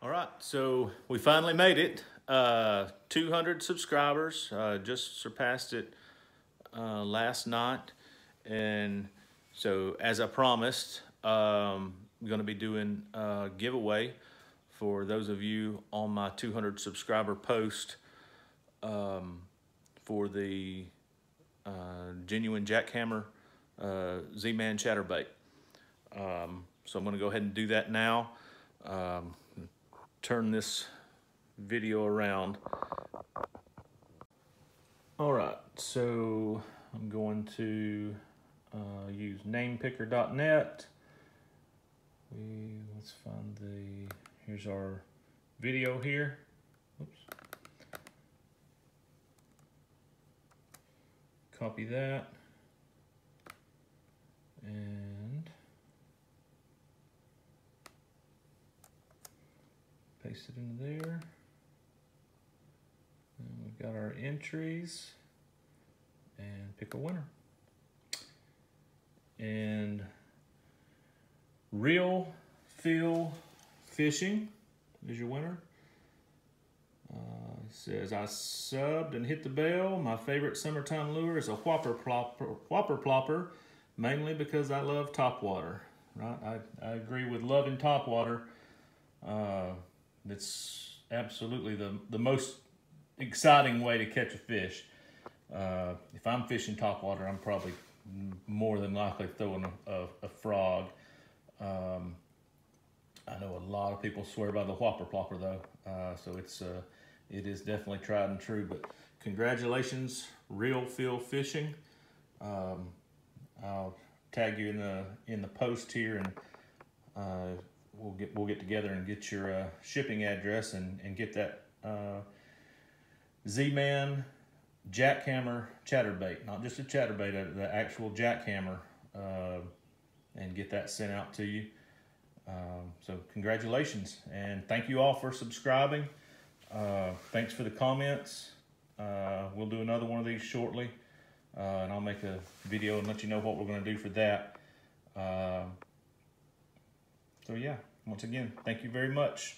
All right, so we finally made it. Uh, 200 subscribers, uh, just surpassed it uh, last night. And so as I promised, um, I'm gonna be doing a giveaway for those of you on my 200 subscriber post um, for the uh, genuine jackhammer uh, Z-Man chatterbait. Um, so I'm gonna go ahead and do that now. Turn this video around. All right, so I'm going to uh, use namepicker.net. We let's find the here's our video here. Oops. Copy that. And paste it into there. And we've got our entries and pick a winner. And Real Feel Fishing is your winner. Uh, says, I subbed and hit the bell. My favorite summertime lure is a whopper plopper, whopper plopper, mainly because I love topwater. Right? I, I agree with loving topwater. Uh, it's absolutely the, the most exciting way to catch a fish. Uh, if I'm fishing topwater, I'm probably more than likely throwing a, a, a frog. Um, I know a lot of people swear by the whopper plopper though, uh, so it's uh, it is definitely tried and true. But congratulations, Real Feel Fishing. Um, I'll tag you in the in the post here, and uh, we'll get we'll get together and get your uh, shipping address and and get that uh, Z-Man jackhammer chatterbait, not just a chatterbait, uh, the actual jackhammer, uh, and get that sent out to you. Um, so congratulations and thank you all for subscribing. Uh, thanks for the comments. Uh, we'll do another one of these shortly, uh, and I'll make a video and let you know what we're going to do for that. So yeah, once again, thank you very much.